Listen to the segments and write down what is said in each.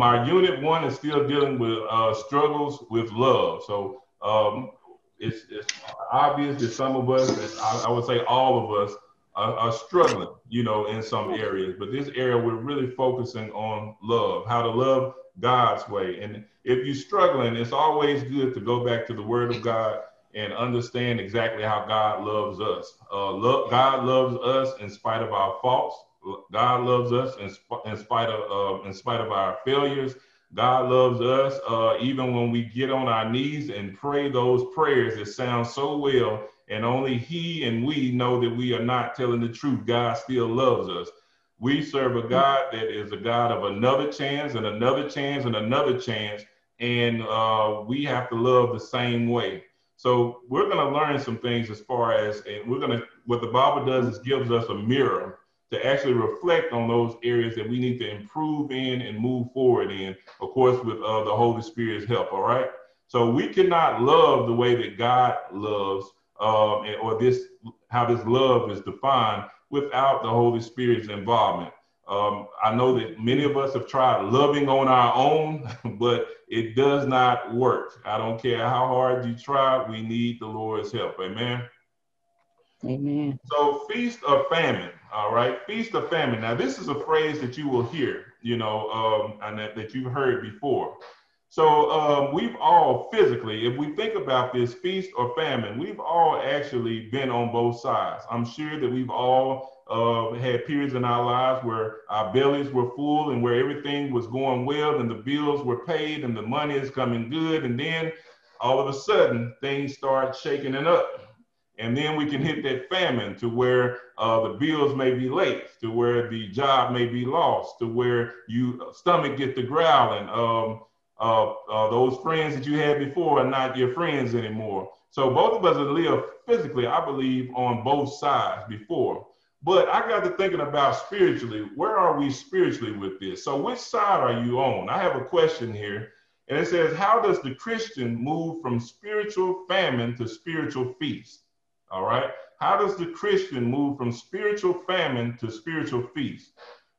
Um, our unit one is still dealing with uh, struggles with love. So um, it's, it's, obvious that some of us, I, I, would say all of us, are, are, struggling, you know, in some areas. But this area, we're really focusing on love, how to love God's way. And if you're struggling, it's always good to go back to the Word of God and understand exactly how God loves us. Uh, God loves us in spite of our faults. God loves us in, sp- in spite of uh, in spite of our failures. God loves us uh, even when we get on our knees and pray those prayers that sound so well, and only He and we know that we are not telling the truth. God still loves us. We serve a God that is a God of another chance and another chance and another chance, and uh, we have to love the same way. So we're going to learn some things as far as, and we're going to, what the Bible does is gives us a mirror to actually reflect on those areas that we need to improve in and move forward in, of course, with uh, the Holy Spirit's help. All right. So we cannot love the way that God loves, um, or this how this love is defined without the Holy Spirit's involvement. Um, I know that many of us have tried loving on our own, but it does not work. I don't care how hard you try, we need the Lord's help. Amen. Amen. So, feast of famine. All right, feast of famine. Now, this is a phrase that you will hear, you know, um, and that, that you've heard before. So, um, we've all physically, if we think about this feast or famine, we've all actually been on both sides. I'm sure that we've all uh, had periods in our lives where our bellies were full and where everything was going well and the bills were paid and the money is coming good. And then all of a sudden, things start shaking it up and then we can hit that famine to where uh, the bills may be late, to where the job may be lost, to where you uh, stomach get the growling. Um, uh, uh, those friends that you had before are not your friends anymore. So both of us have lived physically, I believe, on both sides before. But I got to thinking about spiritually. Where are we spiritually with this? So which side are you on? I have a question here. And it says, how does the Christian move from spiritual famine to spiritual feast? All right. How does the Christian move from spiritual famine to spiritual feast?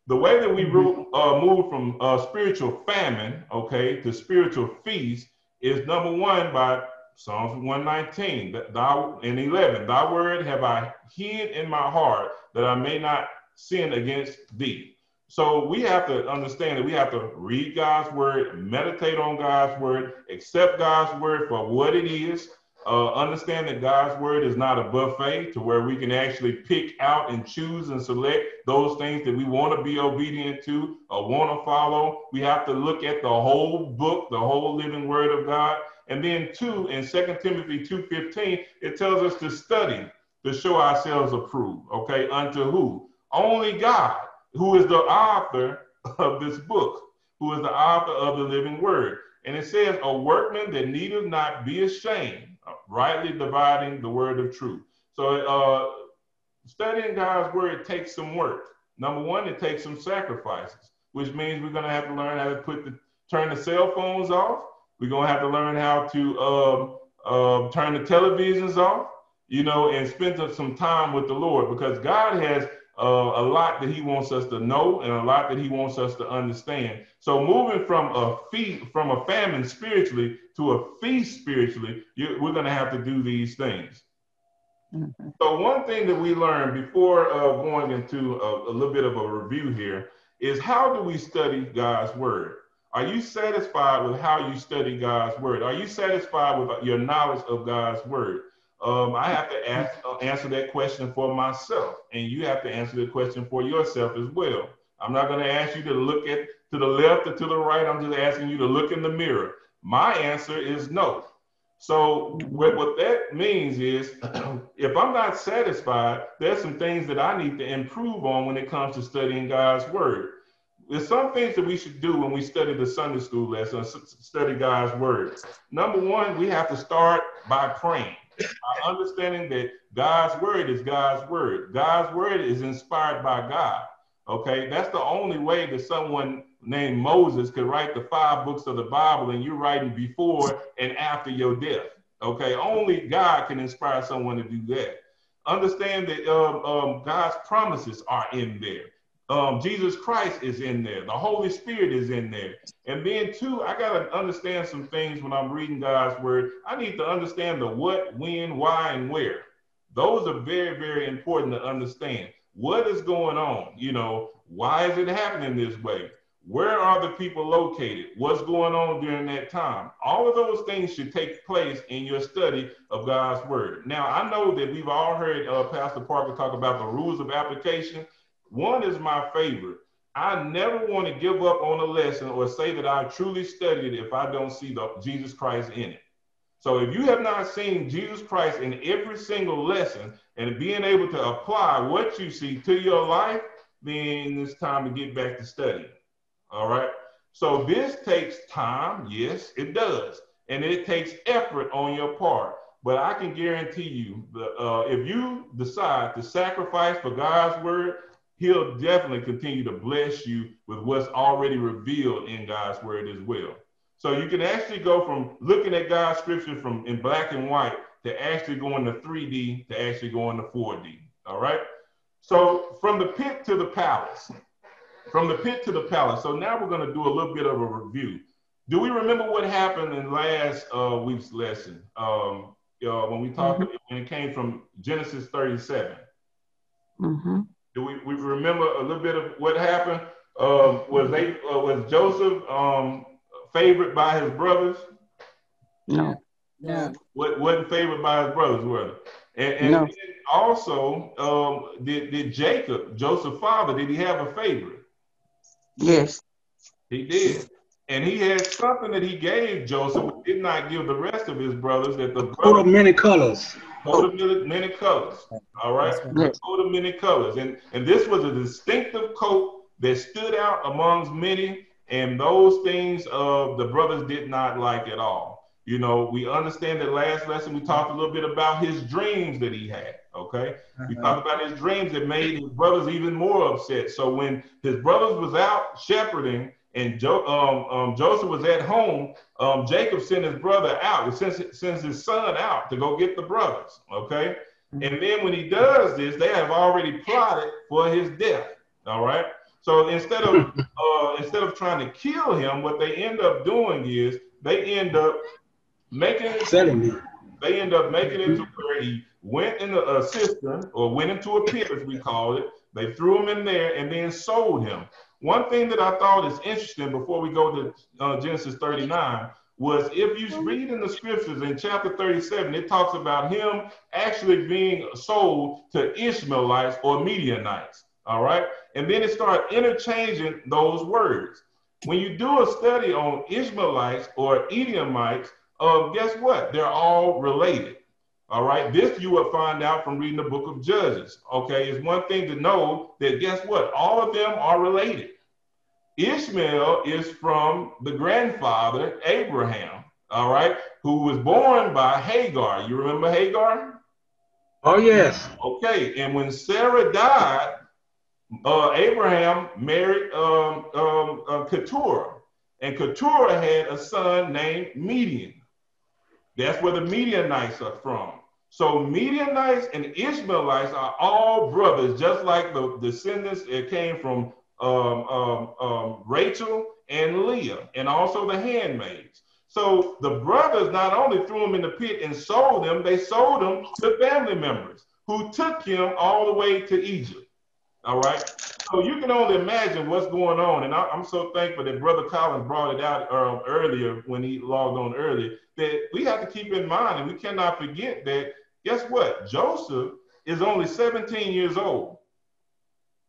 The way that we mm-hmm. uh, move from uh, spiritual famine, okay, to spiritual feast is number one by Psalms 119 thou, and 11. Thy word have I hid in my heart that I may not sin against thee. So we have to understand that we have to read God's word, meditate on God's word, accept God's word for what it is, uh, understand that God's word is not a buffet to where we can actually pick out and choose and select those things that we want to be obedient to or want to follow. We have to look at the whole book, the whole living word of God. And then two, in Second Timothy 2.15, it tells us to study to show ourselves approved. Okay, unto who? Only God, who is the author of this book, who is the author of the living word. And it says, a workman that needeth not be ashamed, rightly dividing the word of truth. So uh, studying God's word takes some work. Number one, it takes some sacrifices, which means we're going to have to learn how to put the turn the cell phones off. We're going to have to learn how to um, uh, turn the televisions off, you know, and spend some time with the Lord because God has uh, a lot that He wants us to know and a lot that He wants us to understand. So moving from a feast, from a famine spiritually to a feast spiritually, you, we're going to have to do these things. Mm-hmm. So one thing that we learned before uh, going into a, a little bit of a review here is how do we study God's word? Are you satisfied with how you study God's word? Are you satisfied with your knowledge of God's word? Um, I have to ask, uh, answer that question for myself, and you have to answer the question for yourself as well. I'm not going to ask you to look at to the left or to the right. I'm just asking you to look in the mirror. My answer is no. So what, what that means is if I'm not satisfied, there's some things that I need to improve on when it comes to studying God's word. There's some things that we should do when we study the Sunday school lesson, study God's word. Number one, we have to start by praying. By understanding that God's word is God's word. God's word is inspired by God. Okay, that's the only way that someone named Moses could write the five books of the Bible and you're writing before and after your death. Okay, only God can inspire someone to do that. Understand that um, um, God's promises are in there. Um, Jesus Christ is in there. The Holy Spirit is in there. And then, too, I got to understand some things when I'm reading God's word. I need to understand the what, when, why, and where. Those are very, very important to understand. What is going on? You know, why is it happening this way? Where are the people located? What's going on during that time? All of those things should take place in your study of God's word. Now, I know that we've all heard uh, Pastor Parker talk about the rules of application. One is my favorite. I never want to give up on a lesson or say that I truly studied if I don't see the Jesus Christ in it. So if you have not seen Jesus Christ in every single lesson and being able to apply what you see to your life, then it's time to get back to studying. All right. So this takes time. Yes, it does. And it takes effort on your part. But I can guarantee you, uh, if you decide to sacrifice for God's word, he'll definitely continue to bless you with what's already revealed in God's word as well. So you can actually go from looking at God's scripture from in black and white to actually going to 3D to actually going to 4D. All right. So from the pit to the palace, from the pit to the palace. So now we're going to do a little bit of a review. Do we remember what happened in last uh, week's lesson um, uh, when we talked mm-hmm. when it came from Genesis 37? Mm-hmm. Do we, we remember a little bit of what happened? Um, was they uh, was Joseph um, favored by his brothers? No. No. What wasn't favored by his brothers, were they? And, and no. also, um, did, did Jacob, Joseph's father, did he have a favorite? Yes. He did. And he had something that he gave Joseph, did not give the rest of his brothers. That the coat of many colors. Of many, colors. All right. Of many colors. And and this was a distinctive coat that stood out amongst many. And those things of the brothers did not like at all. You know, we understand that last lesson we talked a little bit about his dreams that he had. Okay, uh-huh. we talked about his dreams that made his brothers even more upset. So when his brothers was out shepherding and jo- um, um, Joseph was at home, um, Jacob sent his brother out, sends, sends his son out to go get the brothers. Okay, mm-hmm. and then when he does this, they have already plotted for his death. All right. So instead of uh, instead of trying to kill him, what they end up doing is they end up making it. Selling They end up making it to where he went in a, a cistern or went into a pit, as we call it. They threw him in there and then sold him. One thing that I thought is interesting before we go to uh, Genesis 39 was if you read in the scriptures in chapter 37, it talks about him actually being sold to Ishmaelites or Midianites. All right. And then it starts interchanging those words. When you do a study on Ishmaelites or Edomites, um, guess what? They're all related. All right. This you will find out from reading the book of Judges. Okay. It's one thing to know that guess what? All of them are related. Ishmael is from the grandfather, Abraham. All right. Who was born by Hagar. You remember Hagar? Oh, yes. Okay. And when Sarah died, uh, Abraham married um, um, uh, Keturah. And Keturah had a son named Midian. That's where the Midianites are from. So Midianites and Ishmaelites are all brothers, just like the descendants that came from um, um, um, Rachel and Leah, and also the handmaids. So the brothers not only threw him in the pit and sold them, they sold him to family members who took him all the way to Egypt. All right. So you can only imagine what's going on. And I, am so thankful that Brother Collins brought it out uh, earlier when he logged on earlier that we have to keep in mind and we cannot forget that guess what? Joseph is only 17 years old.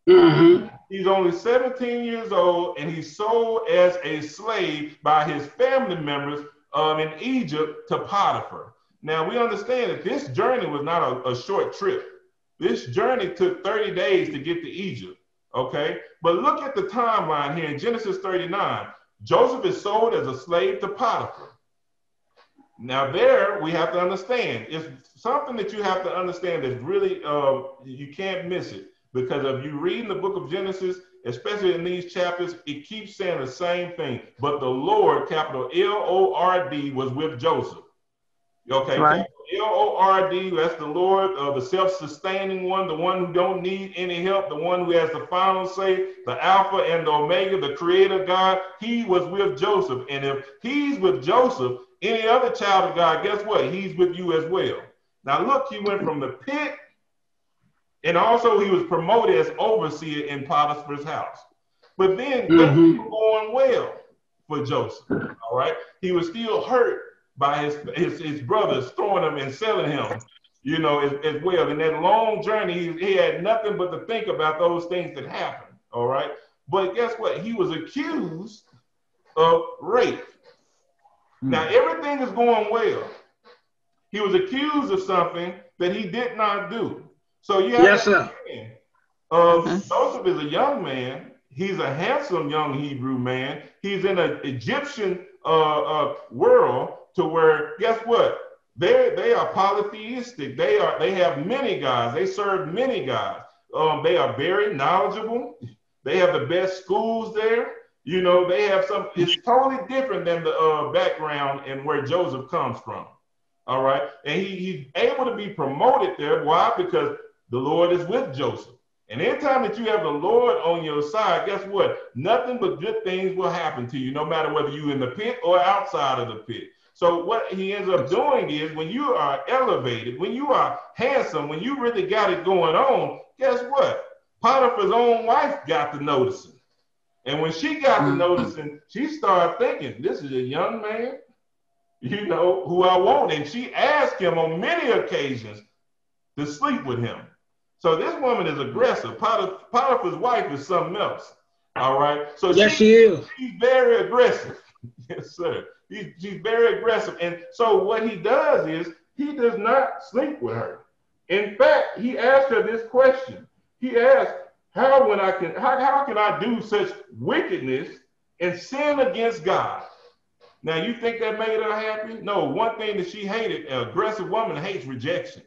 Mm-hmm. He's only 17 years old and he's sold as a slave by his family members um, in Egypt to Potiphar. Now we understand that this journey was not a, a short trip. This journey took 30 days to get to Egypt. Okay. But look at the timeline here in Genesis 39. Joseph is sold as a slave to Potiphar. Now, there we have to understand it's something that you have to understand that's really, uh, you can't miss it because if you read in the book of Genesis, especially in these chapters, it keeps saying the same thing. But the Lord, capital L O R D, was with Joseph. Okay, right. L-O-R-D, that's the Lord, uh, the self-sustaining one, the one who don't need any help, the one who has the final say, the Alpha and the Omega, the creator God. He was with Joseph. And if he's with Joseph, any other child of God, guess what? He's with you as well. Now look, he went from the pit, and also he was promoted as overseer in Potiphar's house. But then mm-hmm. going well for Joseph. All right. He was still hurt by his, his, his brothers throwing him and selling him, you know, as, as well. In that long journey, he, he had nothing but to think about those things that happened. All right. But guess what? He was accused of rape. Mm. Now, everything is going well. He was accused of something that he did not do. So you have yes, sir. Uh, Joseph is a young man. He's a handsome young Hebrew man. He's in an Egyptian uh, uh, world to where guess what? They they are polytheistic. They are they have many gods. They serve many gods. Um, they are very knowledgeable. They have the best schools there. You know, they have some. It's totally different than the uh, background and where Joseph comes from. All right, and he, he's able to be promoted there. Why? Because the Lord is with Joseph. And anytime that you have the Lord on your side, guess what? Nothing but good things will happen to you, no matter whether you're in the pit or outside of the pit. So what he ends up doing is when you are elevated, when you are handsome, when you really got it going on, guess what? Potiphar's own wife got the noticing. And when she got to mm-hmm. noticing, she started thinking, this is a young man, you know, who I want. And she asked him on many occasions to sleep with him. So this woman is aggressive. Potiphar's wife is something else. All right. So yes, she, she is. She's very aggressive. yes, sir. He's, she's very aggressive. And so what he does is he does not sleep with her. In fact, he asked her this question. He asked, how when I can how, how can I do such wickedness and sin against God? Now you think that made her happy? No, one thing that she hated, an aggressive woman hates rejection.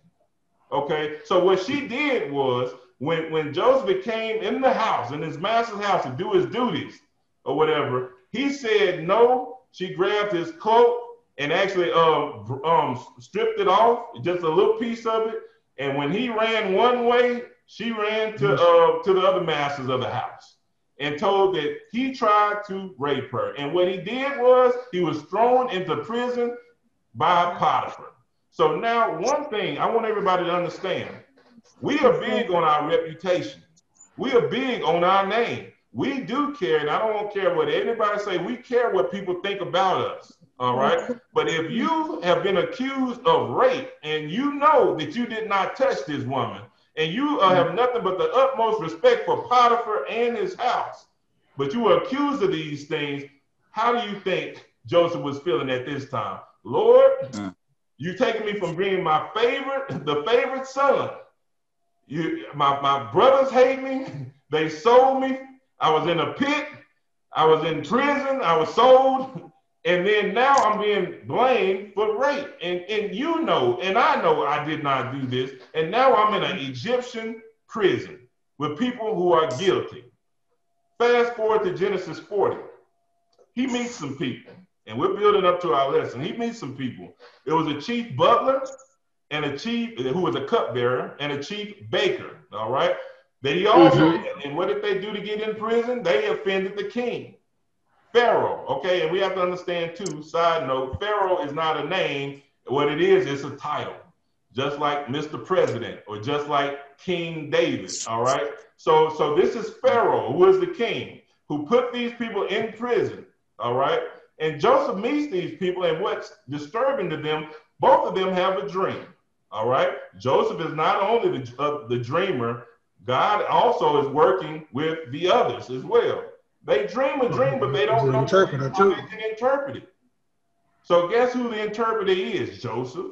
Okay, so what she did was when when Joseph came in the house, in his master's house to do his duties or whatever, he said no she grabbed his coat and actually um, um, stripped it off, just a little piece of it. And when he ran one way, she ran to uh, to the other masters of the house and told that he tried to rape her. And what he did was he was thrown into prison by Potiphar. So now, one thing I want everybody to understand: we are big on our reputation. We are big on our name we do care, and I don't care what anybody say. We care what people think about us. All right. But if you have been accused of rape and you know that you did not touch this woman, and you uh, have nothing but the utmost respect for Potiphar and his house, but you were accused of these things, how do you think Joseph was feeling at this time? Lord, mm. you taking me from being my favorite, the favorite son. You, my, my brothers hate me. They sold me I was in a pit, I was in prison, I was sold, and then now I'm being blamed for rape. And, and you know, and I know I did not do this, and now I'm in an Egyptian prison with people who are guilty. Fast forward to Genesis 40. He meets some people, and we're building up to our lesson. He meets some people. It was a chief butler and a chief who was a cupbearer and a chief baker. All right. They also, mm-hmm. and what did they do to get in prison? They offended the king, Pharaoh. Okay, and we have to understand too. Side note: Pharaoh is not a name. What it is, it's a title, just like Mr. President or just like King David. All right. So, so this is Pharaoh, who is the king, who put these people in prison. All right. And Joseph meets these people, and what's disturbing to them, both of them have a dream. All right. Joseph is not only the, uh, the dreamer, God also is working with the others as well. They dream a dream, but they don't know interpreter how they can interpret it. So guess who the interpreter is? Joseph.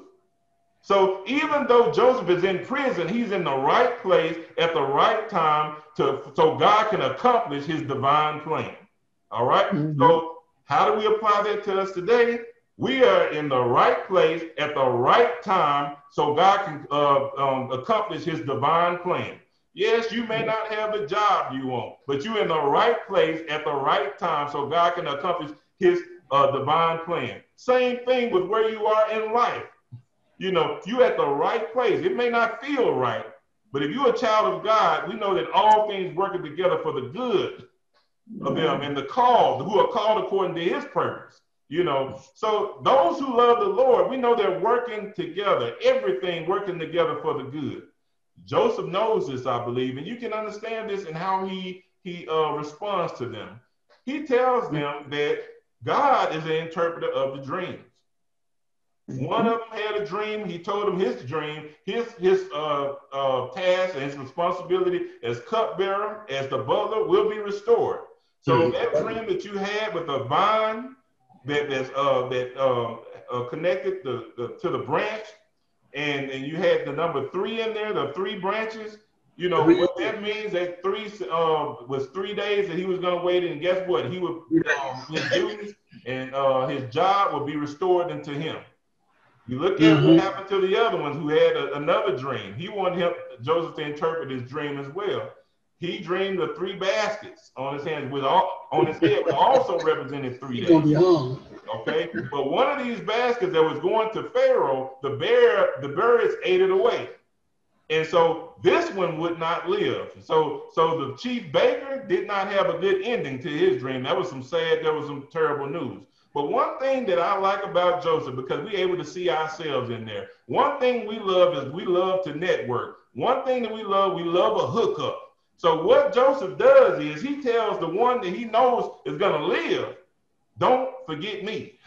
So even though Joseph is in prison, he's in the right place at the right time to so God can accomplish his divine plan. All right? mm-hmm. So how do we apply that to us today? We are in the right place at the right time so God can uh, um, accomplish his divine plan. Yes, you may not have the job you want, but you're in the right place at the right time so God can accomplish his uh, divine plan. Same thing with where you are in life. You know, you at the right place. It may not feel right, but if you're a child of God, we know that all things working together for the good of them and the called, who are called according to his purpose. You know, so those who love the Lord, we know they're working together, everything working together for the good. Joseph knows this, I believe, and you can understand this and how he he uh, responds to them. He tells them that God is the interpreter of the dreams. One of them had a dream. He told him his dream, his his uh, uh, task and his responsibility as cupbearer, as the butler, will be restored. So mm-hmm. that dream that you had with the vine that that's uh, that um, uh, connected the, the, to the branch, and and you had the number three in there, the three branches. You know what that means? That three uh, was three days that he was going to wait, and guess what? He would um, his duties and uh, his job would be restored into him. You look at mm-hmm. what happened to the other ones who had a, another dream. He wanted him Joseph to interpret his dream as well. He dreamed of three baskets on his hands with all on his head, which also represented three days. Okay, but one of these baskets that was going to Pharaoh, the bear, the birds ate it away. And so this one would not live. So, so the chief baker did not have a good ending to his dream. That was some sad, that was some terrible news. But one thing that I like about Joseph, because we're able to see ourselves in there, one thing we love is we love to network. One thing that we love, we love a hookup. So what Joseph does is he tells the one that he knows is going to live, don't forget me.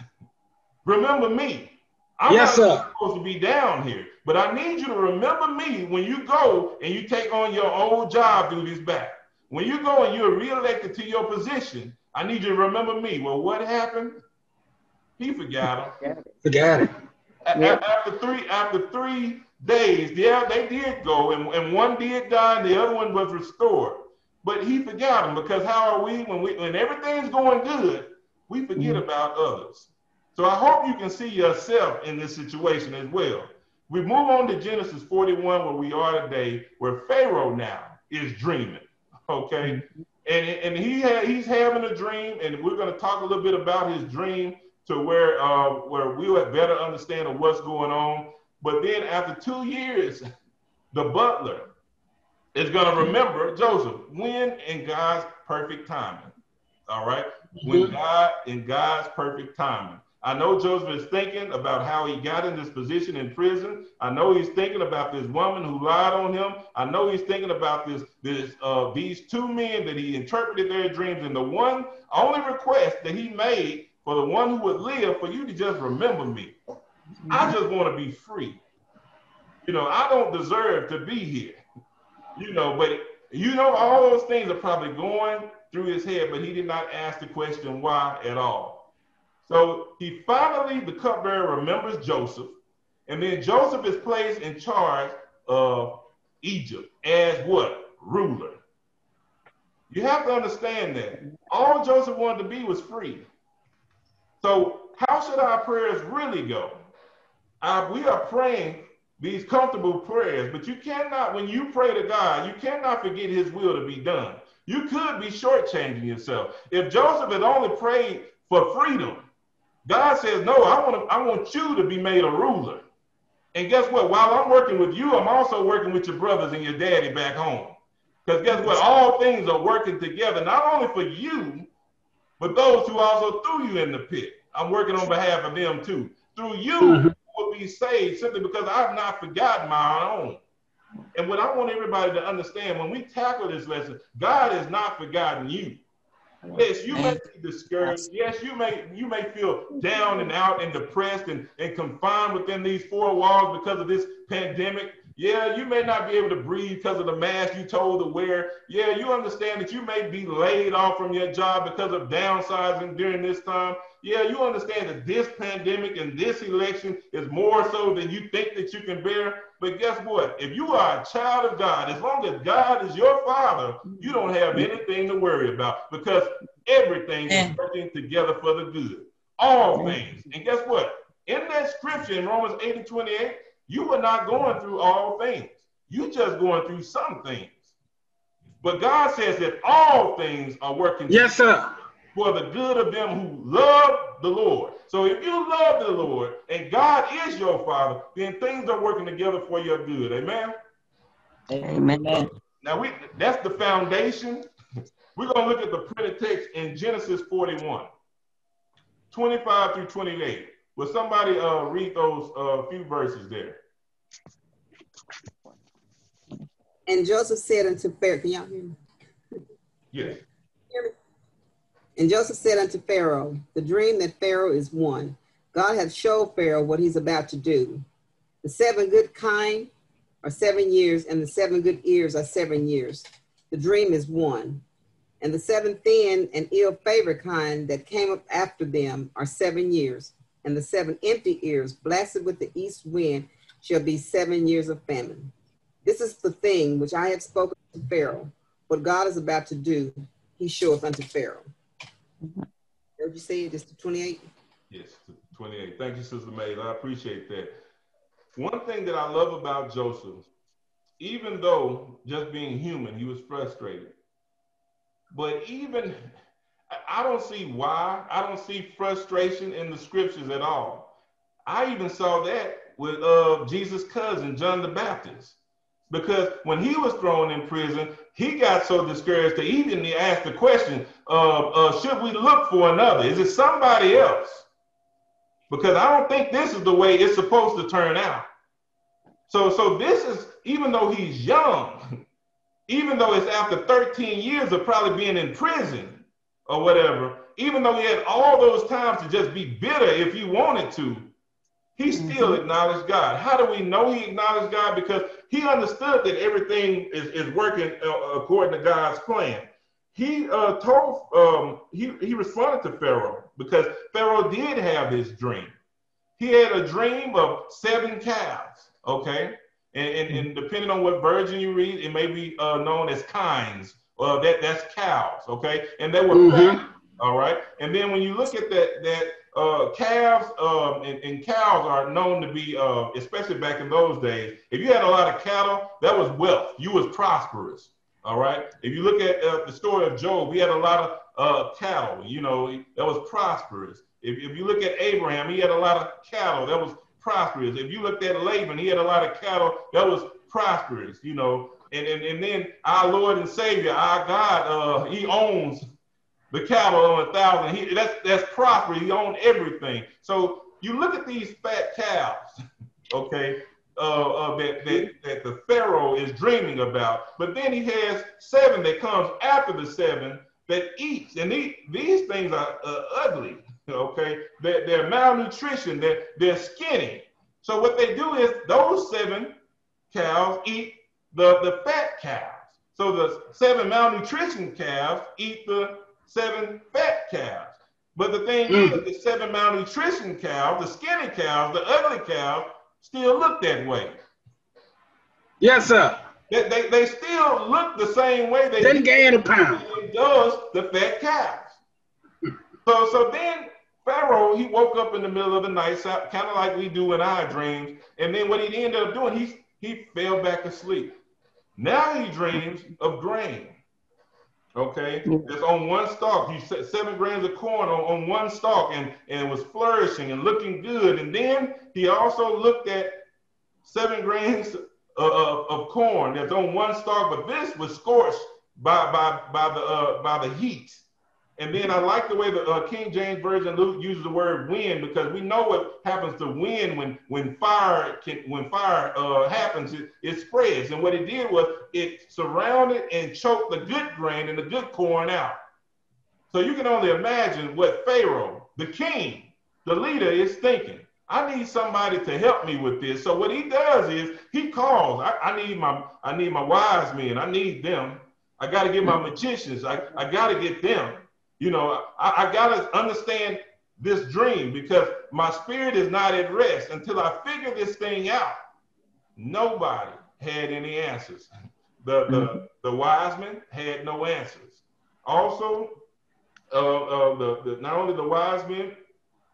Remember me. I'm yes, not sir. supposed to be down here, but I need you to remember me when you go and you take on your old job duties back. When you go and you're reelected to your position, I need you to remember me. Well, what happened? He forgot him. Forgot it. After three, after three days, yeah, they did go, and, and one did die, and the other one was restored. But he forgot him because how are we when we when everything's going good, we forget mm-hmm. about others. So I hope you can see yourself in this situation as well. We move on to Genesis 41, where we are today, where Pharaoh now is dreaming. Okay. Mm-hmm. And, and he ha- he's having a dream, and we're going to talk a little bit about his dream to where uh, where we'll better understand of what's going on. But then after two years, the butler is going to remember Joseph when in God's perfect timing. All right, when mm-hmm. God in God's perfect timing. I know Joseph is thinking about how he got in this position in prison. I know he's thinking about this woman who lied on him. I know he's thinking about this, this, uh, these two men that he interpreted their dreams. And the one only request that he made for the one who would live, for you to just remember me. I just want to be free. You know, I don't deserve to be here. You know, but you know, all those things are probably going through his head, but he did not ask the question why at all. So he finally, the cupbearer remembers Joseph, and then Joseph is placed in charge of Egypt as what? Ruler. You have to understand that all Joseph wanted to be was free. So, how should our prayers really go? Uh, we are praying these comfortable prayers, but you cannot, when you pray to God, you cannot forget His will to be done. You could be shortchanging yourself. If Joseph had only prayed for freedom, God says, No, I want, to, I want you to be made a ruler. And guess what? While I'm working with you, I'm also working with your brothers and your daddy back home. Because guess what? All things are working together, not only for you, but those who also threw you in the pit. I'm working on behalf of them too. Through you mm-hmm. will be saved simply because I've not forgotten my own. And what I want everybody to understand when we tackle this lesson, God has not forgotten you. Yes, you may be discouraged. Yes, you may you may feel down and out and depressed and, and confined within these four walls because of this pandemic. Yeah, you may not be able to breathe because of the mask you told to wear. Yeah, you understand that you may be laid off from your job because of downsizing during this time. Yeah, you understand that this pandemic and this election is more so than you think that you can bear. But guess what? If you are a child of God, as long as God is your father, you don't have anything to worry about because everything is working together for the good. All things. And guess what? In that scripture in Romans 8 and 28, you are not going through all things. You just going through some things. But God says that all things are working. Yes, sir. for the good of them who love the Lord. So if you love the Lord and God is your father, then things are working together for your good. Amen. Amen. Now we that's the foundation. We're gonna look at the printed text in Genesis 41, 25 through 28. Will somebody uh, read those uh, few verses there? And Joseph said unto Pharaoh, can y'all hear me? Yes. And Joseph said unto Pharaoh, The dream that Pharaoh is one. God hath showed Pharaoh what he's about to do. The seven good kine are seven years, and the seven good ears are seven years. The dream is one. And the seven thin and ill favored kine that came up after them are seven years. And the seven empty ears, blasted with the east wind, shall be seven years of famine. This is the thing which I have spoken to Pharaoh. What God is about to do, he showeth unto Pharaoh. Heard you say it, it's the 28? Yes, 28. Thank you, Sister Mays. I appreciate that. One thing that I love about Joseph, even though just being human, he was frustrated. But even, I don't see why. I don't see frustration in the scriptures at all. I even saw that with uh, Jesus' cousin, John the Baptist. Because when he was thrown in prison, he got so discouraged that he didn't ask the question, uh, uh, should we look for another? Is it somebody else? Because I don't think this is the way it's supposed to turn out. So, so this is, even though he's young, even though it's after 13 years of probably being in prison or whatever, even though he had all those times to just be bitter if he wanted to, he still mm-hmm. acknowledged God. How do we know he acknowledged God? Because he understood that everything is, is working uh, according to God's plan. He uh, told, um, he, he responded to Pharaoh because Pharaoh did have this dream. He had a dream of seven calves, okay? And, and, and depending on what version you read, it may be uh, known as kines. Uh, that, that's cows, okay? And they were mm-hmm. all right? And then when you look at that, that uh, calves um, and, and, cows are known to be, uh, especially back in those days, if you had a lot of cattle, that was wealth. You was prosperous. All right. If you look at uh, the story of Job, he had a lot of uh, cattle. You know, that was prosperous. If, if you look at Abraham, he had a lot of cattle. That was prosperous. If you looked at Laban, he had a lot of cattle. That was prosperous. You know, and and, and then our Lord and Savior, our God, uh, he owns the cattle on a thousand. He, that's that's prosperous. He owns everything. So you look at these fat cows, okay, uh, uh, that, that, that the Pharaoh is dreaming about. But then he has seven that comes after the seven that eats. And these, these things are uh, ugly, okay? They're, they're malnutrition, they're, they're skinny. So what they do is those seven cows eat the, the fat cows. So the seven malnutrition calves eat the seven fat cows. But the thing mm. is, the seven malnutrition cows, the skinny cows, the ugly cows, still look that way. Yes, sir. They, they, they still look the same way they didn't gain a pound. does the fat cows. so so then Pharaoh, he woke up in the middle of the night, kind of like we do in our dreams. And then what he ended up doing, he, he fell back asleep. Now he dreams of grain. Okay, it's on one stalk. He set seven grains of corn on, on one stalk and, and it was flourishing and looking good. And then he also looked at seven grains of, of, of corn that's on one stalk, but this was scorched by, by, by, the, uh, by the heat. And then I like the way the uh, King James Version Luke uses the word wind because we know what happens to wind when when fire can when fire uh, happens it, it spreads. And what it did was it surrounded and choked the good grain and the good corn out. So you can only imagine what Pharaoh, the king, the leader, is thinking. I need somebody to help me with this. So what he does is he calls. I, I need my I need my wise men. I need them. I got to get my magicians. I, I got to get them. You know, I, I got to understand this dream because my spirit is not at rest until I figure this thing out. Nobody had any answers. The, the, mm-hmm. the wise men had no answers. Also, uh, uh, the, the, not only the wise men,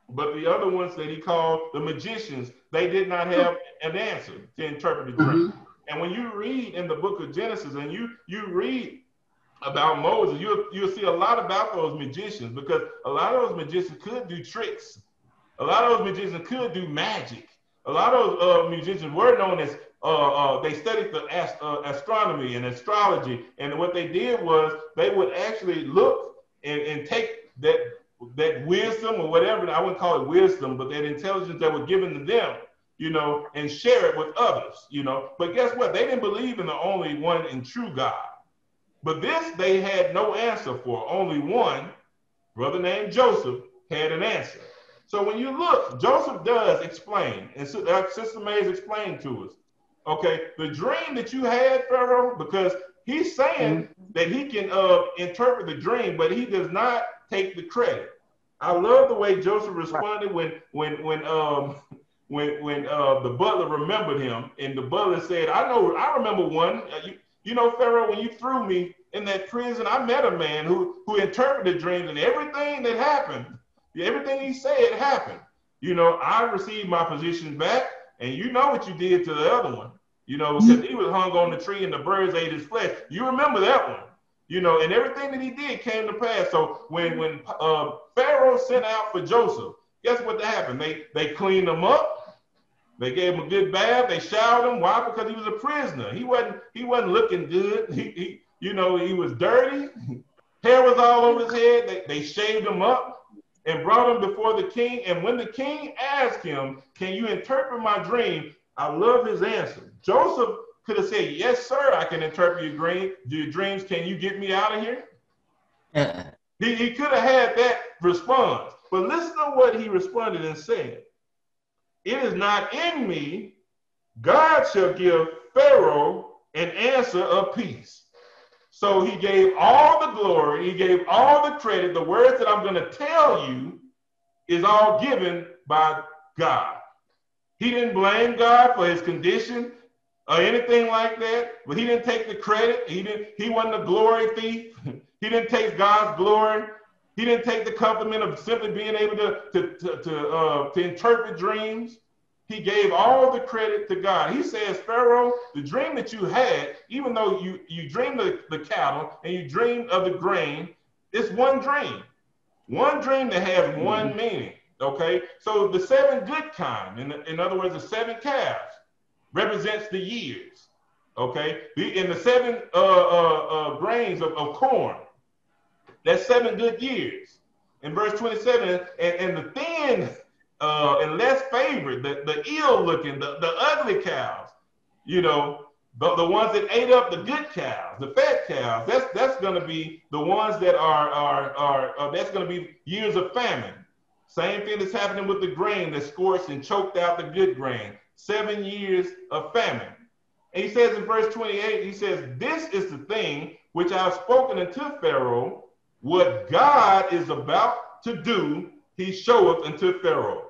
but the other ones that he called the magicians, they did not have an answer to interpret the dream. Mm-hmm. And when you read in the book of Genesis and you, you read about Moses, you'll, you'll see a lot about those magicians because a lot of those magicians could do tricks. A lot of those magicians could do magic. A lot of those uh, magicians were known as, uh, uh, they studied the ast- uh, astronomy and astrology. And what they did was they would actually look and, and take that, that wisdom or whatever, I wouldn't call it wisdom, but that intelligence that was given to them you know, and share it with others, you know. But guess what? They didn't believe in the only one and true God. But this they had no answer for. Only one brother named Joseph had an answer. So when you look, Joseph does explain, and uh, Sister Mays explained to us. Okay, the dream that you had, Pharaoh, because he's saying mm-hmm. that he can uh, interpret the dream, but he does not take the credit. I love the way Joseph responded when when when um when when uh, the butler remembered him, and the butler said, "I know, I remember one. Uh, you, you know, Pharaoh, when you threw me in that prison, I met a man who who interpreted dreams, and everything that happened, everything he said happened. You know, I received my position back, and you know what you did to the other one. You know, because he was hung on the tree and the birds ate his flesh. You remember that one." you know, and everything that he did came to pass. So when when uh, Pharaoh sent out for Joseph, guess what happened? They they cleaned him up, they gave him a good bath. They showered him. Why? Because he was a prisoner. He wasn't. He wasn't looking good. He, he you know, he was dirty. Hair was all over his head. They, they shaved him up and brought him before the king. And when the king asked him, "Can you interpret my dream?" I love his answer. Joseph could have said, "Yes, sir. I can interpret your dream. Your dreams. Can you get me out of here?" Uh-uh. he, he could have had that response. But listen to what he responded and said. It is not in me. God shall give Pharaoh an answer of peace. So he gave all the glory, he gave all the credit. The words that I'm going to tell you is all given by God. He didn't blame God for his condition or anything like that, but he didn't take the credit. He didn't, he wasn't a glory thief. he didn't take God's glory. He didn't take the compliment of simply being able to, to, to, to, uh, to interpret dreams. He gave all the credit to God. He says, Pharaoh, the dream that you had, even though you, you dreamed the, the cattle and you dreamed of the grain, it's one dream. One dream that has mm-hmm. one meaning. Okay? So the seven good kine, in, in other words, the seven calves, represents the years. Okay? The, in the seven uh, uh, uh, grains of, of corn, that's seven good years. In verse 27, and, and the thin uh, and less favored, the, the ill looking, the, the ugly cows, you know, the, the ones that ate up the good cows, the fat cows, that's, that's going to be the ones that are, are, are uh, that's going to be years of famine. Same thing that's happening with the grain that scorched and choked out the good grain. Seven years of famine. And he says in verse 28, he says, This is the thing which I have spoken unto Pharaoh what God is about to do, he showeth unto Pharaoh.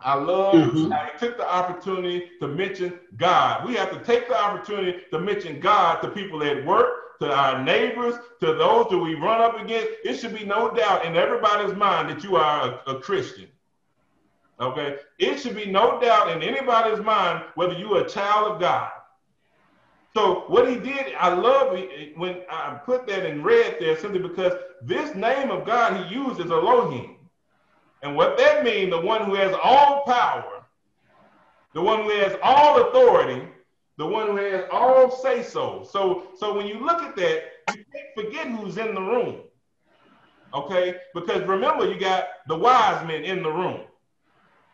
I love mm-hmm. how he took the opportunity to mention God. We have to take the opportunity to mention God to people at work, to our neighbors, to those that we run up against. It should be no doubt in everybody's mind that you are a, a Christian. Okay? It should be no doubt in anybody's mind whether you are a child of God. So what he did, I love when I put that in red there simply because this name of God he used is Elohim. And what that means, the one who has all power, the one who has all authority, the one who has all say so. So, so when you look at that, you can't forget who's in the room. Okay? Because remember, you got the wise men in the room.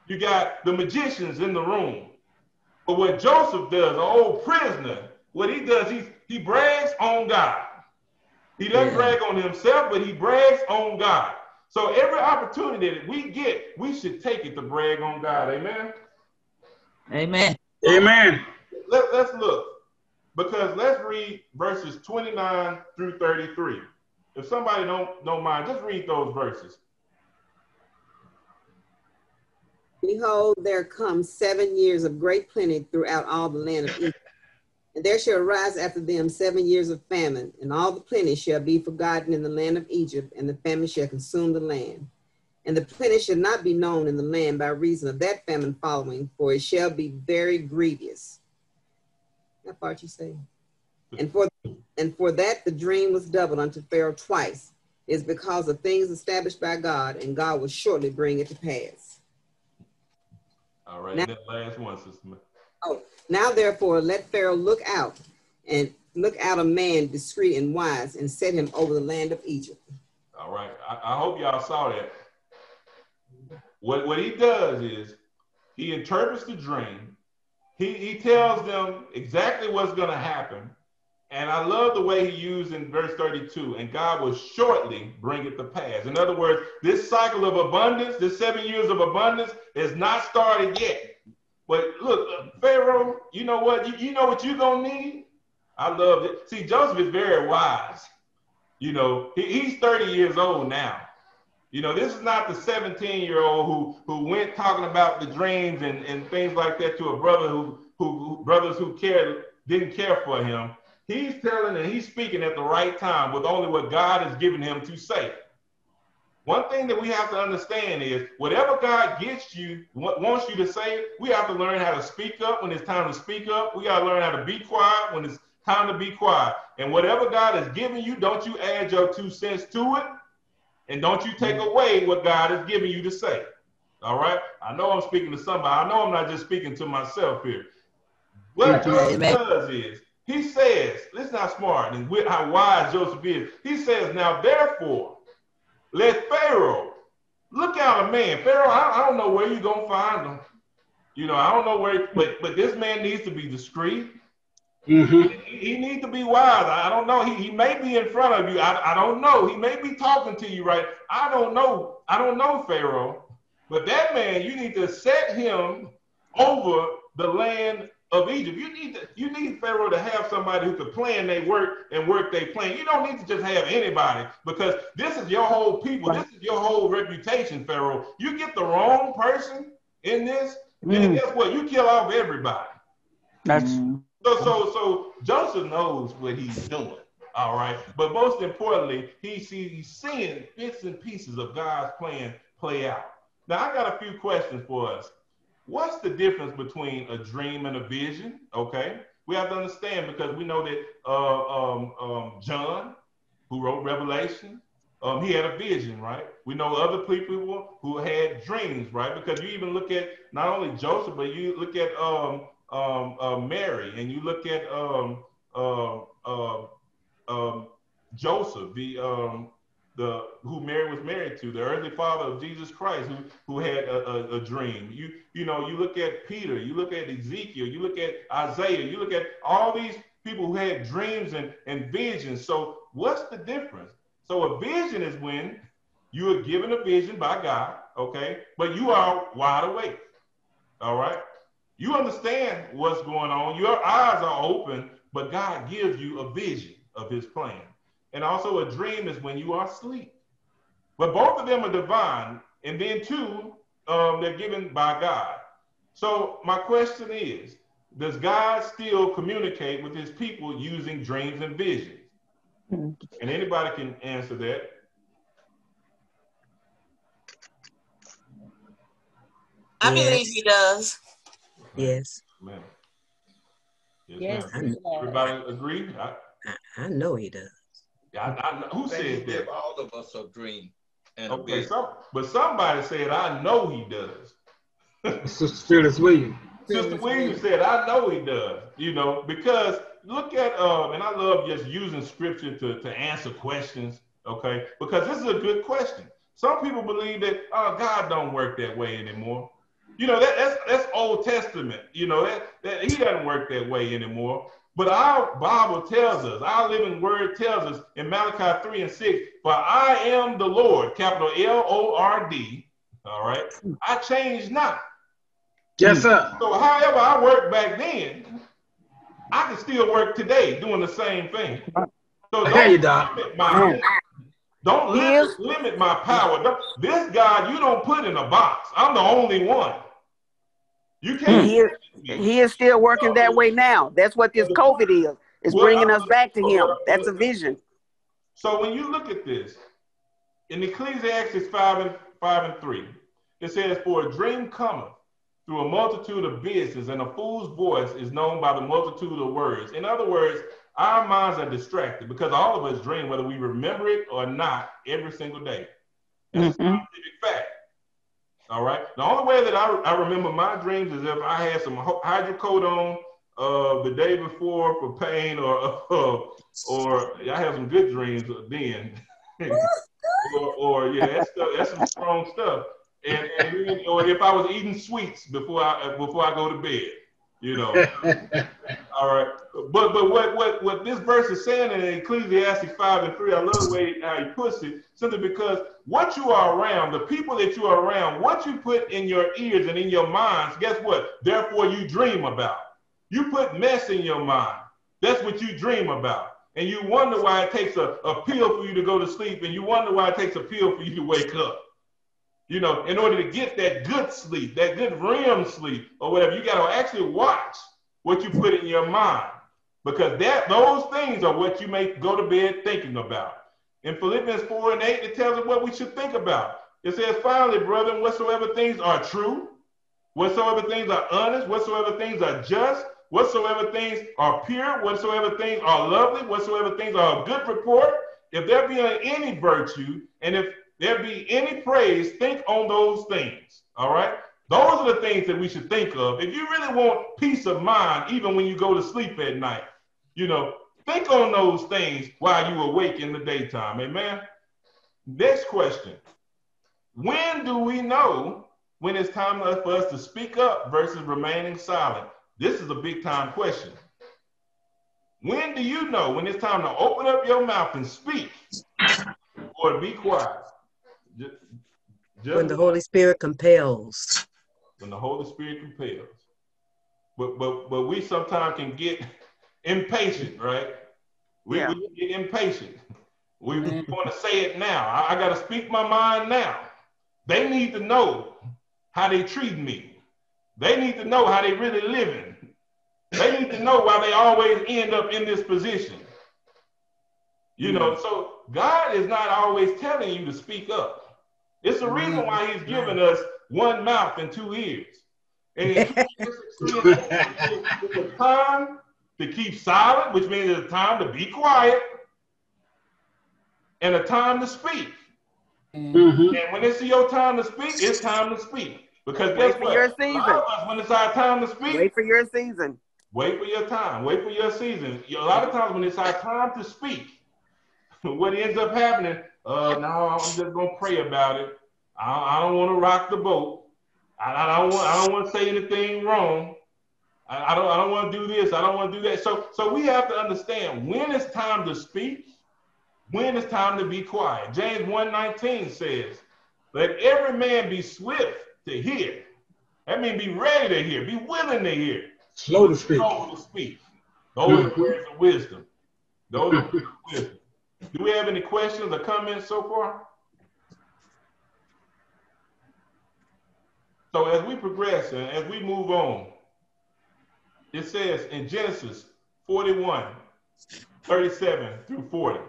You got the magicians in the room. But what Joseph does, an old prisoner, what he does, he, he brags on God. He doesn't yeah. brag on himself, but he brags on God. So every opportunity that we get, we should take it to brag on God. Amen. Amen. Amen. Let, let's look. Because let's read verses 29 through 33. If somebody don't don't mind, just read those verses. Behold, there come seven years of great plenty throughout all the land of Egypt and there shall arise after them seven years of famine, and all the plenty shall be forgotten in the land of Egypt, and the famine shall consume the land. And the plenty shall not be known in the land by reason of that famine following, for it shall be very grievous. That part you say. And for and for that the dream was doubled unto Pharaoh twice, is because of things established by God, and God will shortly bring it to pass. All right, Now- that last one, Sister. Oh, now therefore let Pharaoh look out and look out a man discreet and wise and set him over the land of Egypt. All right, I, I hope y'all saw that. What what he does is he interprets the dream. He he tells them exactly what's going to happen. And I love the way he used in verse 32, and God will shortly bring it to pass. In other words, this cycle of abundance, this seven years of abundance, is not started yet. But look, Pharaoh, you know what? You, you know what you're going to need? I love it. See, Joseph is very wise. You know, he, he's 30 years old now. You know, this is not the 17 year old who who went talking about the dreams and, and things like that to a brother who, who who brothers who cared didn't care for him. He's telling and he's speaking at the right time with only what God has given him to say. One thing that we have to understand is whatever God gets you, wants you to say, we have to learn how to speak up when it's time to speak up. We got to learn how to be quiet when it's time to be quiet. And whatever God has given you, don't you add your two cents to it. And don't you take away what God has given you to say. All right? I know I'm speaking to somebody. I know I'm not just speaking to myself here. What Joseph does is he says, listen how smart and how wise Joseph is. He says, now therefore, let Pharaoh look out a man. Pharaoh, I, I don't know where you're gonna find him. You know, I don't know where, but but this man needs to be discreet. hmm He, he needs to be wise. I don't know. He, he may be in front of you. I, I don't know. He may be talking to you, right? I don't know. I don't know, Pharaoh. But that man, you need to set him over the land of Egypt. You need to, you need Pharaoh to have somebody who could plan their work and work their plan. You don't need to just have anybody because this is your whole people. This is your whole reputation, Pharaoh. You get the wrong person in this, and Mm. guess what? You kill off everybody. That's So, so, so Joseph knows what he's doing. All right. But most importantly, he sees he's seeing bits and pieces of God's plan play out. Now, I got a few questions for us. What's the difference between a dream and a vision? Okay. We have to understand because we know that uh, um, um, John, who wrote Revelation, um, he had a vision, right? We know other people who had dreams, right? Because you even look at not only Joseph, but you look at um, um, uh, Mary, and you look at uh, Joseph, the the who Mary was married to, the earthly father of Jesus Christ, who who had a, a, a dream. You you know you look at Peter, you look at Ezekiel, you look at Isaiah, you look at all these people who had dreams and, and visions. So what's the difference? So a vision is when you are given a vision by God, okay, but you are wide awake. All right. You understand what's going on. Your eyes are open, but God gives you a vision of his plan. And also a dream is when you are asleep. But both of them are divine. And then two, um, they're given by God. So my question is, does God still communicate with his people using dreams and visions? And anybody can answer that. I Yes. believe he does. yes. Man. Yes, Yes, ma'am. he does. Everybody agree? I, I, I know he does. I, I, who Then he said give that? all of us a dream and Okay, vision. some, but somebody said, I know he does. Sister Phyllis Williams. Sister Williams said, I know he does, you know, because look at, um, and I love just using scripture to, to answer questions, okay? Because this is a good question. Some people believe that, oh, God don't work that way anymore. You know, that, that's, that's Old Testament, you know, that, that he doesn't work that way anymore. But our Bible tells us, our living word tells us in Malachi 3 and 6, for I am the Lord, capital L O R D, all right? I change not. Yes, sir. So however I worked back then, I can still work today doing the same thing. So I hear you, don't Doc. limit my don't He limit, limit my power. This God you don't put in a box. I'm the only one. You can't He is, he is still working that way now. That's what this COVID is. It's Well, bringing us back to him. That's a vision. So when you look at this, in Ecclesiastes 5 and 5 and 3, it says, For a dream cometh through a multitude of business, and a fool's voice is known by the multitude of words. In other words, our minds are distracted because all of us dream, whether we remember it or not, every single day. That's a Mhm. scientific fact. All right. The only way that I, I remember my dreams is if I had some hydrocodone uh, the day before for pain, or uh, or I have some good dreams then, or, or yeah, that's stuff, that's some strong stuff. And, and then- or if I was eating sweets before I before I go to bed, you know. All right. But but what what what this verse is saying in Ecclesiastes 5 and 3, I love the way how he puts it, simply because what you are around, the people that you are around, what you put in your ears and in your minds, guess what? Therefore you dream about. You put mess in your mind. That's what you dream about. And you wonder why it takes a, a pill for you to go to sleep, and you wonder why it takes a pill for you to wake up. You know, in order to get that good sleep, that good REM sleep, or whatever, you got to actually watch what you put in your mind because that those things are what you may go to bed thinking about. In Philippians 4 and 8, it tells us what we should think about. It says, finally, brethren, whatsoever things are true, whatsoever things are honest, whatsoever things are just, whatsoever things are pure, whatsoever things are lovely, whatsoever things are of good report, if there be any virtue, and if there be any praise, think on those things. All right? Those are the things that we should think of. If you really want peace of mind, even when you go to sleep at night, you know, think on those things while you awake in the daytime. Amen. Next question. When do we know when it's time for us to speak up versus remaining silent? This is a big time question. When do you know when it's time to open up your mouth and speak or be quiet? Just, just When the Holy Spirit compels. when the Holy Spirit compels. But but but we sometimes can get impatient, right? We, Yeah. we get impatient. We mm-hmm. want to say it now. I, I got to speak my mind now. They need to know how they treat me. They need to know how they really living. They need to know why they always end up in this position. You know, mm-hmm. so God is not always telling you to speak up. It's the reason why He's given us one mouth and two ears. And in it's a time to keep silent, which means it's a time to be quiet, and a time to speak. Mhm. And when it's your time to speak, it's time to speak. Because Wait guess for what? your A lot season. of us, when it's our time to speak, Wait for your season. Wait for your time. Wait for your season. A lot of times when it's our time to speak, what ends up happening, uh, no, I'm just gonna pray about it. I, I don't want to rock the boat. I, I don't want. I don't want to say anything wrong. I, I don't. I don't want to do this. I don't want to do that. So, so we have to understand when it's time to speak, when it's time to be quiet. James 1:19 says, "Let every man be swift to hear." That means be ready to hear, be willing to hear Slow to speak. slow to speak. Those are words of wisdom. Those are words of wisdom. Do we have any questions or comments so far? So as we progress and as we move on, it says in Genesis 41, 37 through 40.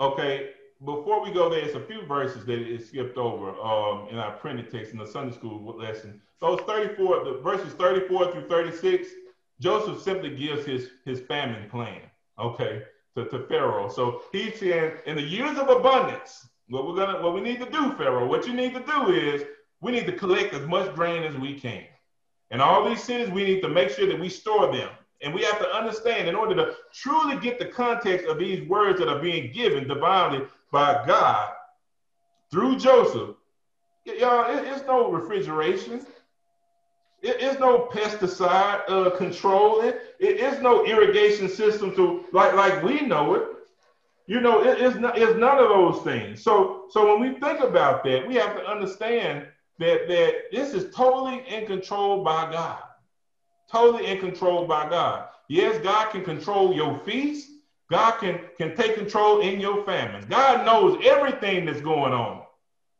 Okay, before we go there, it's a few verses that it skipped over um, in our printed text in the Sunday school lesson. Those 34, the verses 34 through 36, Joseph simply gives his, his famine plan, okay, to, to Pharaoh. So he's saying, in the years of abundance, what we're gonna, what we need to do, Pharaoh, what you need to do is we need to collect as much grain as we can. And all these cities, we need to make sure that we store them. And we have to understand, in order to truly get the context of these words that are being given divinely by God through Joseph, y'all, it- it's no refrigeration. It- it's no pesticide uh, control. It, it- it's no irrigation system to like like we know it. You know, it's not, it's none of those things. So so when we think about that, we have to understand that that this is totally in control by God. Totally in control by God. Yes, God can control your feast. God can can take control in your famine. God knows everything that's going on.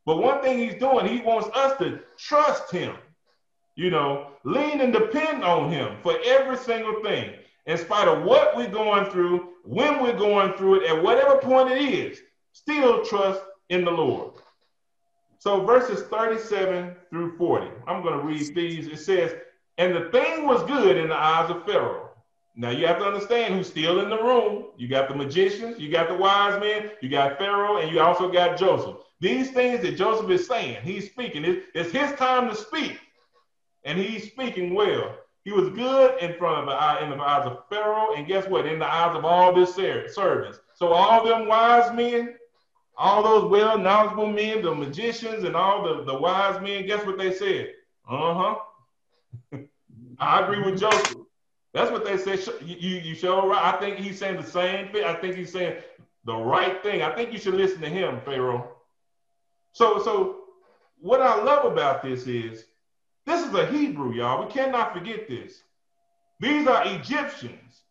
But one thing he's doing, he wants us to trust him. You know, lean and depend on him for every single thing. In spite of what we're going through, when we're going through it, at whatever point it is, still trust in the Lord. So verses 37 through 40. I'm going to read these. It says, And the thing was good in the eyes of Pharaoh. Now you have to understand who's still in the room. You got the magicians, you got the wise men, you got Pharaoh, and you also got Joseph. These things that Joseph is saying, he's speaking. It's his time to speak, and he's speaking well. He was good in front of the in the eyes of Pharaoh, and guess what? In the eyes of all his servants. So all them wise men, all those well knowledgeable men, the magicians, and all the, the wise men, guess what they said? Uh huh. I agree with Joseph. That's what they said. You, you show right. I think he's saying the same thing. I think he's saying the right thing. I think you should listen to him, Pharaoh. So, so what I love about this is this is a Hebrew, y'all. We cannot forget this. These are Egyptians.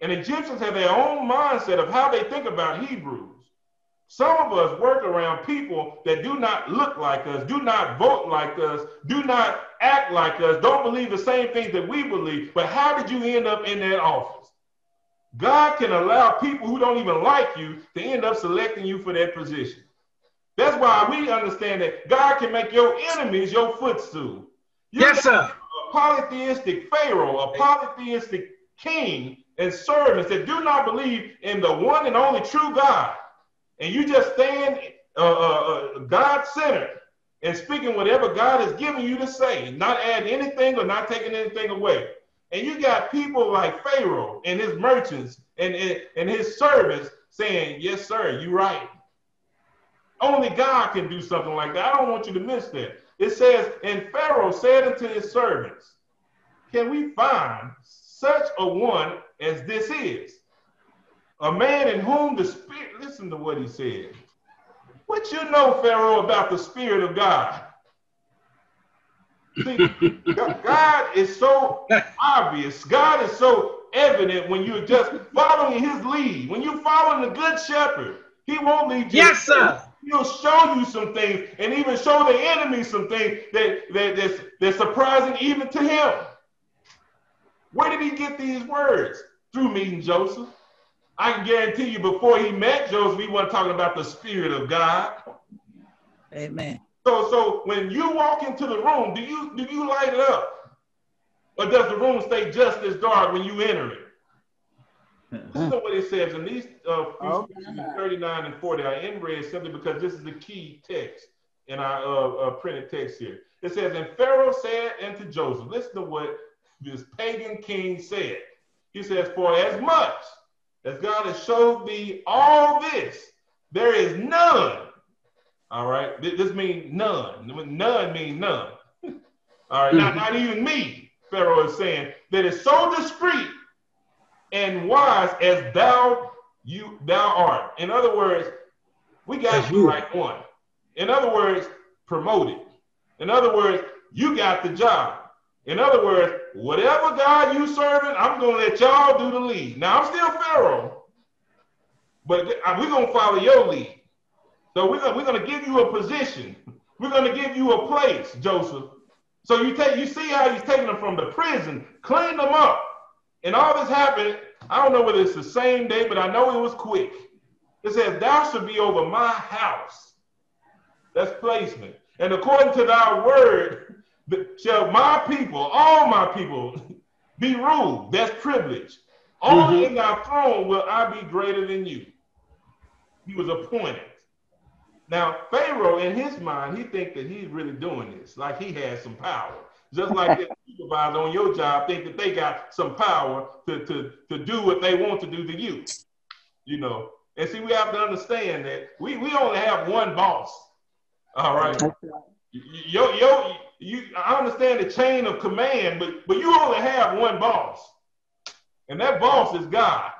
And Egyptians have their own mindset of how they think about Hebrews. Some of us work around people that do not look like us, do not vote like us, do not act like us, don't believe the same things that we believe. But how did you end up in that office? God can allow people who don't even like you to end up selecting you for that position. That's why we understand that God can make your enemies your footstool. Yes, sir. A polytheistic Pharaoh, a polytheistic king, and servants that do not believe in the one and only true God and you just stand uh, uh, uh God centered and speaking whatever God has given you to say, not adding anything or not taking anything away. And you got people like Pharaoh and his merchants and, and, and his servants saying, Yes, sir, you're right. Only God can do something like that. I don't want you to miss that. It says, And Pharaoh said unto his servants, Can we find such a one as this is? a man in whom the Spirit, listen to what he said. What you know, Pharaoh, about the Spirit of God? See, God is so obvious. God is so evident when you're just following his lead. When you're following the good shepherd, he won't lead you. Yes, sir. He'll show you some things and even show the enemy some things that, that that's, that's surprising even to him. Where did he get these words? Through meeting Joseph. I can guarantee you before he met Joseph, he wasn't talking about the Spirit of God. Amen. So, so when you walk into the room, do you do you light it up, or does the room stay just as dark when you enter it? This is what it says in these uh, okay. 39 and 40. I end read simply because this is the key text in our uh, uh, printed text here. It says, And Pharaoh said unto Joseph, listen to what this pagan king said. He says, For as much as God has showed thee all this, there is none. All right, this means none. None means none. All right, not, not even me, Pharaoh is saying, that is so discreet and wise as thou you thou art. In other words, we got you right one. In other words, promoted. In other words, you got the job. In other words, whatever God you serving, I'm going to let y'all do the lead. Now, I'm still Pharaoh, but uh, we're going to follow your lead. So we're going, we're going to give you a position. We're going to give you a place, Joseph. So you take, you see how he's taking them from the prison, clean them up, and all this happened. I don't know whether it's the same day, but I know it was quick. It says, "Thou should be over my house." That's placement. And according to thy word, shall my people, all my people, be ruled. That's privilege. Only mm-hmm. in thy throne will I be greater than you. He was appointed. Now, Pharaoh, in his mind, he think that he's really doing this, like he has some power. Just like the supervisor on your job think that they got some power to, to, to do what they want to do to you. You know, and see, we have to understand that we, we only have one boss. All right. Yo, yo, you I understand the chain of command, but but you only have one boss, and that boss is God.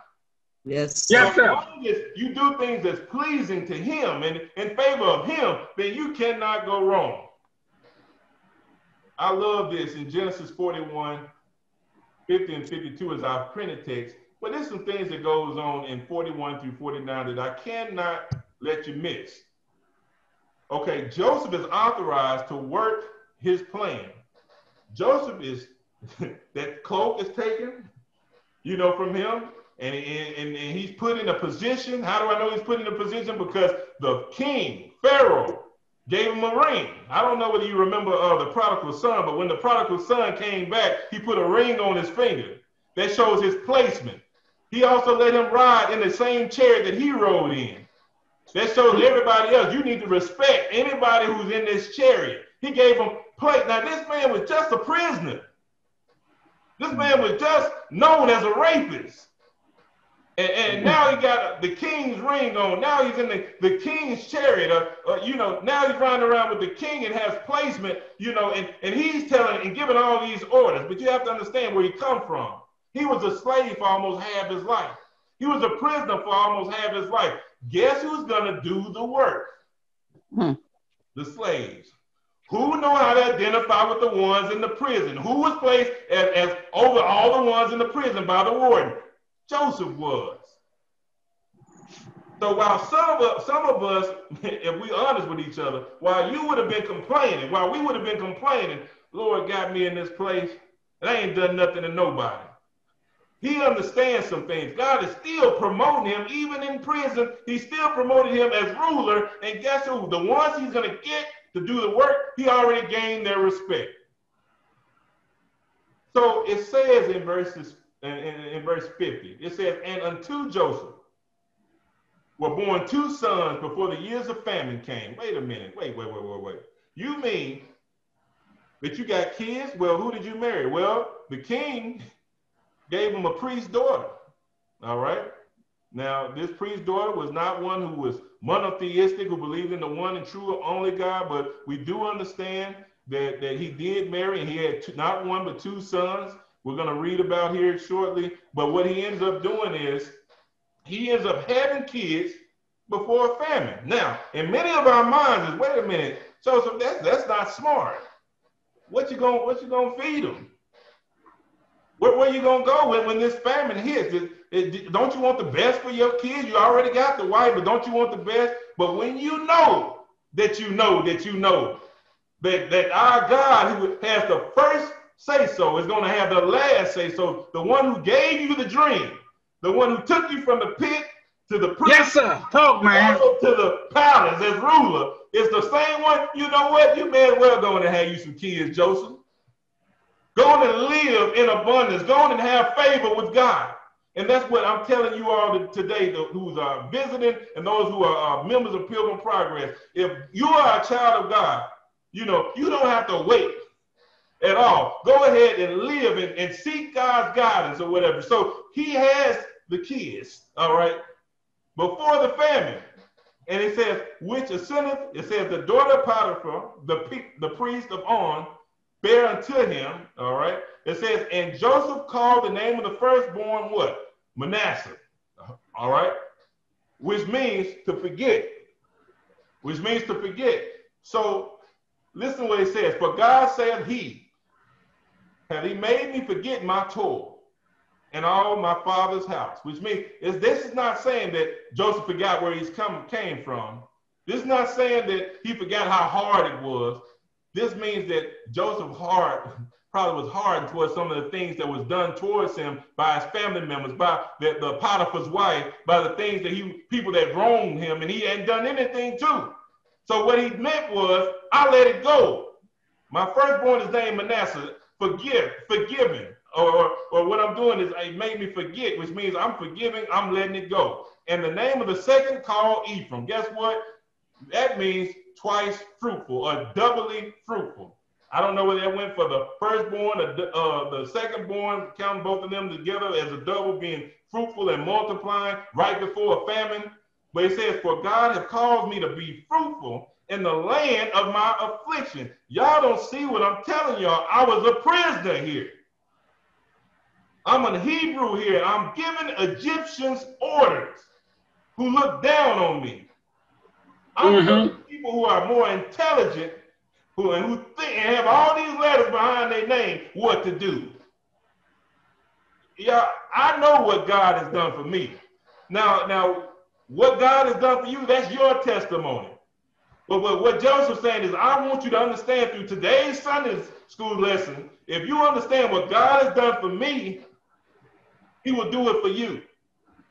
Yes. Yes, sir. As you do things that's pleasing to Him and in favor of Him, then you cannot go wrong. I love this in Genesis 41, 50 and 52 as our printed text. But there's some things that goes on in 41 through 49 that I cannot let you miss. Okay, Joseph is authorized to work his plan. Joseph is that cloak is taken, you know, from him, and, and, and he's put in a position. How do I know he's put in a position? Because the king, Pharaoh, gave him a ring. I don't know whether you remember uh, the prodigal son, but when the prodigal son came back, he put a ring on his finger. That shows his placement. He also let him ride in the same chair that he rode in. That shows everybody else you need to respect anybody who's in this chariot. He gave him place. Now, this man was just a prisoner. This man was just known as a rapist. And, and now he got the king's ring on. Now he's in the, the king's chariot. Uh, uh, you know, now he's riding around with the king and has placement, you know, and, and he's telling and giving all these orders. But you have to understand where he come from. He was a slave for almost half his life. He was a prisoner for almost half his life. Guess who's going to do the work? Hmm. The slaves. Who know how to identify with the ones in the prison? Who was placed as, as over all the ones in the prison by the warden? Joseph was. So while some of some of us, if we honest with each other, while you would have been complaining, while we would have been complaining, Lord got me in this place, and I ain't done nothing to nobody. He understands some things. God is still promoting him, even in prison. He still promoting him as ruler. And guess who? The ones he's going to get to do the work, he already gained their respect. So it says in verses in, in, in verse 50, it says, and unto Joseph were born two sons before the years of famine came. Wait a minute. Wait, wait, wait, wait, wait. You mean that you got kids? Well, who did you marry? Well, the king gave him a priest's daughter. All right. Now, this priest's daughter was not one who was monotheistic, who believed in the one and true only God, but we do understand that, that he did marry and he had two, not one but two sons. We're going to read about here shortly. But what he ends up doing is he ends up having kids before a famine. Now, in many of our minds is, wait a minute, Joseph, that's, that's not smart. What you going what you gonna feed them? Where, where you gonna go when, when this famine hits? It, it, don't you want the best for your kids? You already got the wife, but don't you want the best? But when you know that you know that you know that, that our God who has the first say so is going to have the last say so. The one who gave you the dream, the one who took you from the pit to the prison, Yes, sir. Talk, man. to the palace as ruler, is the same one. You know what? You may as well go and have you some kids, Joseph. Go on and live in abundance. Go on and have favor with God. And that's what I'm telling you all today, who's are visiting and those who are uh, members of Pilgrim Progress. If you are a child of God, you know, you don't have to wait at all. Go ahead and live and, and seek God's guidance or whatever. So he has the kids, all right, before the famine. And it says, Asenath, it says, the daughter of Potiphar, the, the priest of On, bear unto him, all right. It says, and Joseph called the name of the firstborn what? Manasseh, all right, which means to forget, which means to forget. So listen what it says, for God said he, have he made me forget my toil and all my father's house, which means is this is not saying that Joseph forgot where he's come came from. This is not saying that he forgot how hard it was. This means that Joseph's heart probably was hardened towards some of the things that was done towards him by his family members, by the, the Potiphar's wife, by the things that he people that wronged him, and he hadn't done anything to. So what he meant was, I let it go. My firstborn is named Manasseh forgive, forgiving. Or, or what I'm doing is it made me forget, which means I'm forgiving, I'm letting it go. And the name of the second called Ephraim. Guess what? That means twice fruitful or doubly fruitful. I don't know whether that went for the firstborn or the, uh, the secondborn, counting both of them together as a double, being fruitful and multiplying right before a famine. But it says, For God has caused me to be fruitful in the land of my affliction. Y'all don't see what I'm telling y'all. I was a prisoner here. I'm a Hebrew here. I'm giving Egyptians orders who look down on me. I'm Mhm. telling people who are more intelligent who, and who think and have all these letters behind their name what to do. Yeah, I know what God has done for me. Now, now, what God has done for you, that's your testimony. But what, what Joseph's saying is, I want you to understand through today's Sunday school lesson, if you understand what God has done for me, he will do it for you.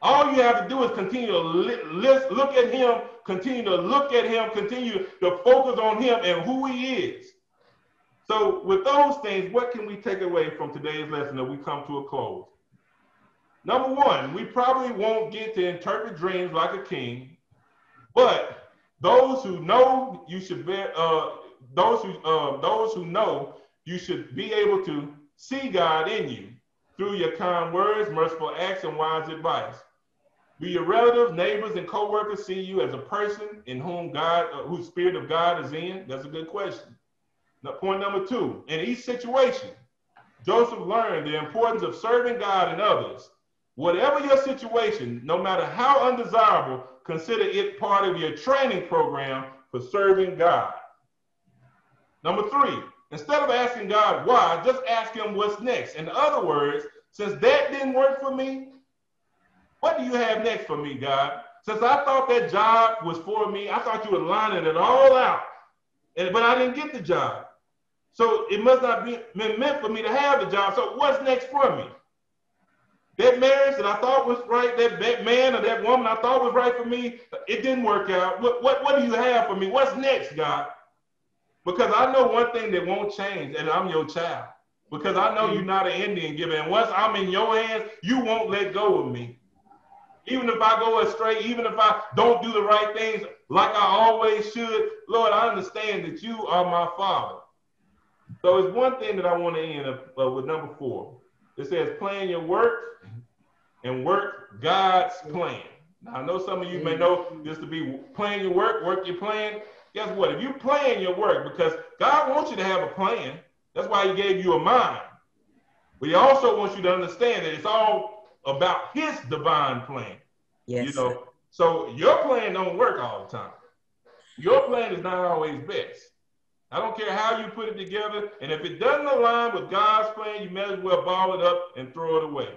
All you have to do is continue to li- look at him, continue to look at him, continue to focus on him and who he is. So with those things, what can we take away from today's lesson that we come to a close? Number one, we probably won't get to interpret dreams like a king, but those who know you should be, uh, those who uh, those who know you should be able to see God in you through your kind words, merciful acts, and wise advice. Do your relatives, neighbors, and co-workers see you as a person in whom God, uh, whose spirit of God is in? That's a good question. Now, point number two, in each situation, Joseph learned the importance of serving God and others. Whatever your situation, no matter how undesirable, consider it part of your training program for serving God. Number three, instead of asking God why, just ask him what's next. In other words, since that didn't work for me, what do you have next for me, God? Since I thought that job was for me, I thought you were lining it all out, and, but I didn't get the job. So it must not be meant for me to have the job. So what's next for me? That marriage that I thought was right, that, that man or that woman I thought was right for me, it didn't work out. What, what, what do you have for me? What's next, God? Because I know one thing that won't change, and I'm your child. Because I know you're not an Indian giver. And once I'm in your hands, you won't let go of me. Even if I go astray, even if I don't do the right things like I always should, Lord, I understand that you are my father. So it's one thing that I want to end up uh, with number four. It says, plan your work and work God's plan. Now, I know some of you may mm-hmm. know this to be plan your work, work your plan. Guess what? If you plan your work, because God wants you to have a plan, that's why He gave you a mind. But He also wants you to understand that it's all about His divine plan. Yes. You know, so your plan don't work all the time. Your plan is not always best. I don't care how you put it together. And if it doesn't align with God's plan, you may as well ball it up and throw it away.